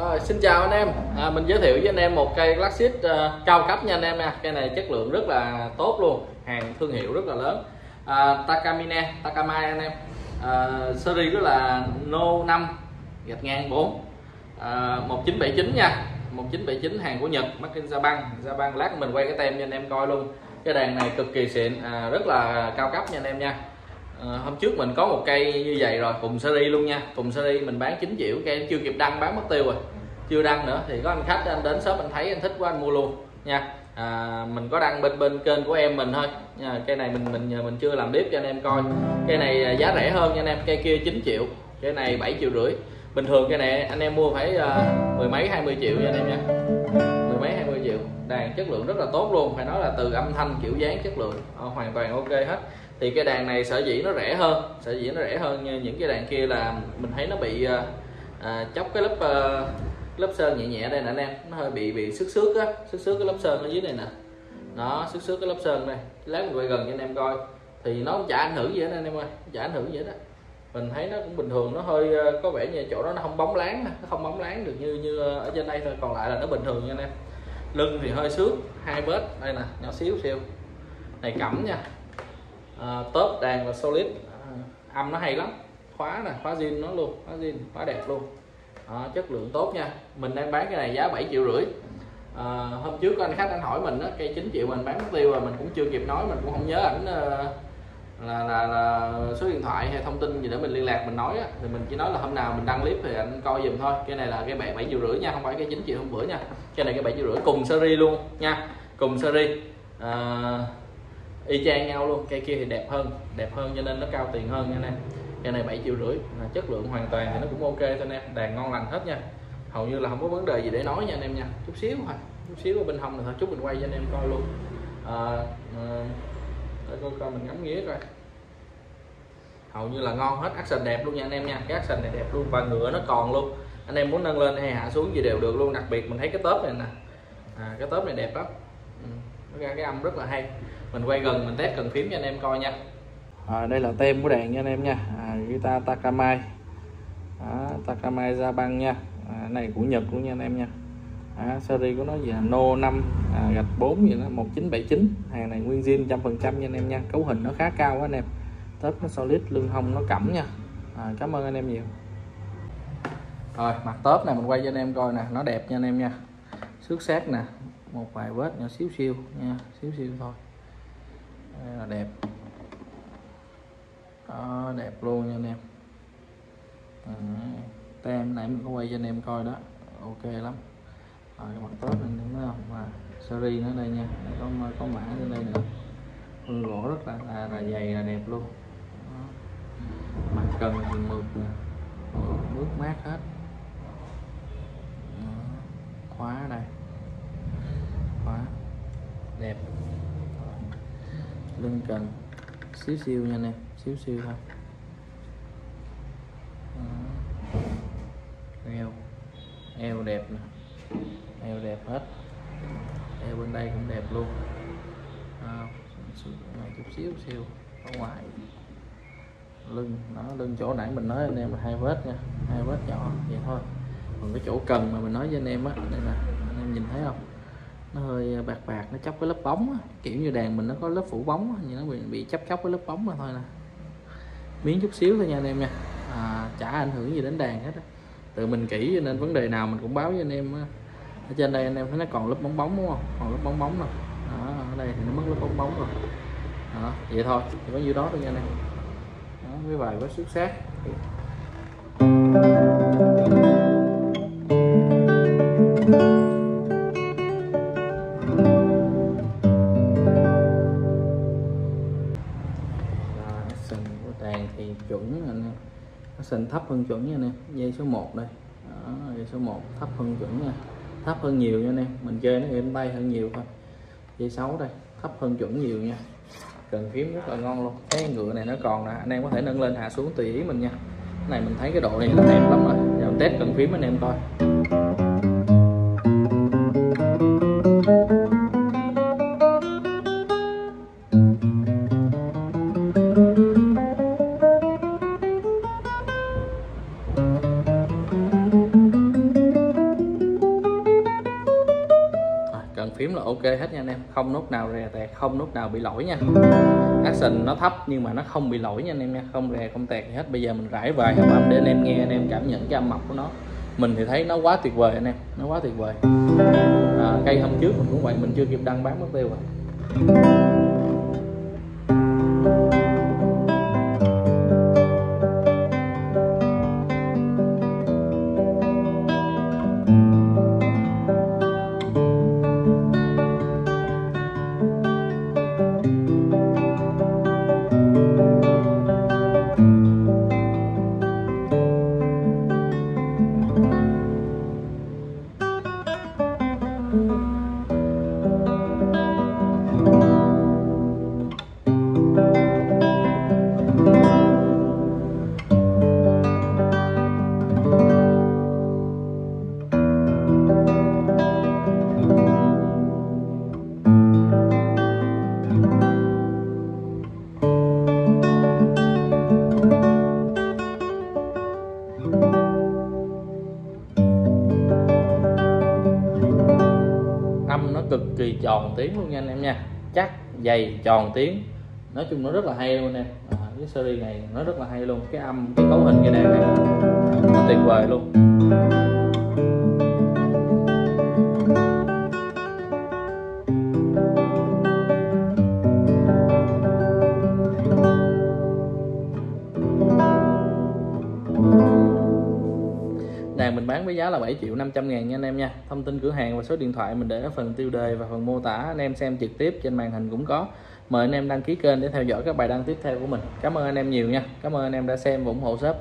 À, xin chào anh em. À, mình giới thiệu với anh em một cây classic uh, à, cao cấp nha anh em nha. Cây này chất lượng rất là tốt luôn hàng thương hiệu rất là lớn. À, Takamine Takamai anh em. À, series đó là No 5 gạch ngang 4 à, 1979 nha. 1979 hàng của Nhật made Japan. Japan lát mình quay cái tem cho anh em coi luôn. Cái đàn này cực kỳ xịn à, rất là cao cấp nha anh em nha à, hôm trước mình có một cây như vậy rồi cùng series luôn nha. Cùng series mình bán 9 triệu cây chưa kịp đăng bán mất tiêu rồi. Chưa đăng nữa thì có anh khách anh đến shop anh thấy anh thích quá anh mua luôn nha. À, mình có đăng bên bên kênh của em mình thôi. Nha cây này mình mình mình chưa làm clip cho anh em coi. Cây này à, giá rẻ hơn nha anh em cây kia 9 triệu cây này 7 triệu rưỡi. Bình thường cây này anh em mua phải uh, mười mấy 20 triệu nha anh em nha đàn chất lượng rất là tốt luôn phải nói là từ âm thanh kiểu dáng chất lượng à, hoàn toàn ok hết. Thì cái đàn này sở dĩ nó rẻ hơn sở dĩ nó rẻ hơn như những cái đàn kia là mình thấy nó bị à, chóc cái lớp à, lớp sơn nhẹ nhẹ đây nè anh em. Nó hơi bị bị xước xước á xước xước cái lớp sơn ở dưới này nè. Nó xước xước cái lớp sơn này lát mình quay gần cho anh em coi. Thì nó không chả ảnh hưởng gì hết anh em ơi chả ảnh hưởng gì hết đó mình thấy nó cũng bình thường nó hơi có vẻ như chỗ đó nó không bóng láng nó không bóng láng được như như ở trên đây thôi. Còn lại là nó bình thường nha anh em lưng thì hơi xước hai vết đây nè nhỏ xíu xíu. Này cẩm nha. À, tớp đàn và solid. À, âm nó hay lắm. Khóa nè khóa zin nó luôn khóa zin khóa đẹp luôn. À, chất lượng tốt nha. Mình đang bán cái này giá 7 triệu rưỡi. À, hôm trước có anh khách anh hỏi mình đó, cây 9 triệu mình bán mất tiêu rồi mình cũng chưa kịp nói mình cũng không nhớ ảnh uh, là, là là số điện thoại hay thông tin gì để mình liên lạc mình nói á, thì mình chỉ nói là hôm nào mình đăng clip thì anh coi giùm thôi. Cái này là cái bảy bảy triệu rưỡi nha không phải cái chín triệu hôm bữa nha. Cái này cái bảy triệu rưỡi cùng series luôn nha cùng series. À, y chang nhau luôn cây kia thì đẹp hơn đẹp hơn cho nên nó cao tiền hơn nha anh em. Cây này 7 triệu rưỡi à, chất lượng hoàn toàn thì nó cũng ok thôi anh em đàn ngon lành hết nha. Hầu như là không có vấn đề gì để nói nha anh em nha chút xíu thôi chút xíu ở bên hông này thôi chút mình quay cho anh em coi luôn. À, à, để coi coi mình ngắm nghía coi. Hầu như là ngon hết action đẹp luôn nha anh em nha. Cái action này đẹp luôn và ngựa nó còn luôn. Anh em muốn nâng lên hay hạ xuống gì đều được luôn đặc biệt mình thấy cái tớp này nè. À, cái tớp này đẹp lắm. Ừ, nó ra cái âm rất là hay. Mình quay gần mình test cần phím cho anh em coi nha. À, đây là tem của đèn nha anh em nha. À, guitar Takamai. À, Takamai Japan nha. À, này của Nhật luôn nha anh em nha à, series của nó gì à? No 5 à, gạch 4 gì đó 1979 hàng này nguyên zin trăm phần trăm nha anh em nha. Cấu hình nó khá cao quá anh em. Tớp nó solid lưng hông nó cẩm nha. À, cảm ơn anh em nhiều. Rồi mặt tớp này mình quay cho anh em coi nè. Nó đẹp nha anh em nha. Xước sát nè. Một vài vết nhỏ xíu xiu nha. Xíu xiu thôi. Đây là đẹp. Đó, đẹp luôn nha anh em. À, tem nãy mình có quay cho anh em coi đó. Ok lắm rồi cái mặt tốt này đúng không? Và series nữa đây nha. Có có mã trên đây nữa hương gỗ rất là, là, là dày là đẹp luôn. Đó. mặt cần thì mượt nè. Nước mát hết. Đó. khóa đây. Khóa. Đẹp. Lưng cần. Xíu siêu nha anh em xíu siêu thôi. Eo. Eo đẹp nè hết. Eo bên đây cũng đẹp luôn. À, này chút xíu siêu ở ngoài. Lưng nó lưng chỗ nãy mình nói anh em là hai vết nha. Hai vết nhỏ vậy thôi. Còn cái chỗ cần mà mình nói với anh em á đây nè anh em nhìn thấy không? Nó hơi à, bạc bạc nó chấp cái lớp bóng á. kiểu như đàn mình nó có lớp phủ bóng á. nhưng nó bị bị chấp chấp cái lớp bóng mà thôi nè. Miếng chút xíu thôi nha anh em nha. À, chả ảnh hưởng gì đến đàn hết á. Tự mình kỹ cho nên vấn đề nào mình cũng báo với anh em á ở trên đây anh em thấy nó còn lớp bóng bóng đúng không? Còn lớp bóng bóng nè. Đó, ở đây thì nó mất lớp bóng bóng rồi. Đó, vậy thôi. Chỉ có nhiêu đó thôi nha anh em. Đó, với vài vết xuất sắc. Action của đàn thì chuẩn anh em. Action thấp hơn chuẩn nha anh em. Dây số 1 đây. Đó, dây số 1 thấp hơn chuẩn nha thấp hơn nhiều nha anh em. Mình chơi nó êm bay hơn nhiều thôi. Dây 6 đây, thấp hơn chuẩn nhiều nha. Cần phím rất là ngon luôn. Cái ngựa này nó còn nè, anh em có thể nâng lên hạ xuống tùy ý mình nha. Cái này mình thấy cái độ này là đẹp lắm rồi. Giờ mình test cần phím anh em coi. Phím là ok hết nha anh em. Không nút nào rè tẹt không nút nào bị lỗi nha. Action nó thấp nhưng mà nó không bị lỗi nha anh em nha. Không rè không tẹt gì hết. Bây giờ mình rải vài hợp âm để anh em nghe anh em cảm nhận cái âm mộc của nó. Mình thì thấy nó quá tuyệt vời anh em nó quá tuyệt vời. À, cây hôm trước mình cũng vậy mình chưa kịp đăng bán mất tiêu rồi. Kỳ tròn tiếng luôn nha anh em nha. Chắc dày tròn tiếng. Nói chung nó rất là hay luôn nè. À, cái series này nó rất là hay luôn. Cái âm cái cấu hình cái đàn này nó tuyệt vời luôn. Với giá là 7 triệu 500 ngàn nha anh em nha. Thông tin cửa hàng và số điện thoại mình để ở phần tiêu đề và phần mô tả, anh em xem trực tiếp trên màn hình cũng có. Mời anh em đăng ký kênh để theo dõi các bài đăng tiếp theo của mình. Cảm ơn anh em nhiều nha. Cảm ơn anh em đã xem và ủng hộ shop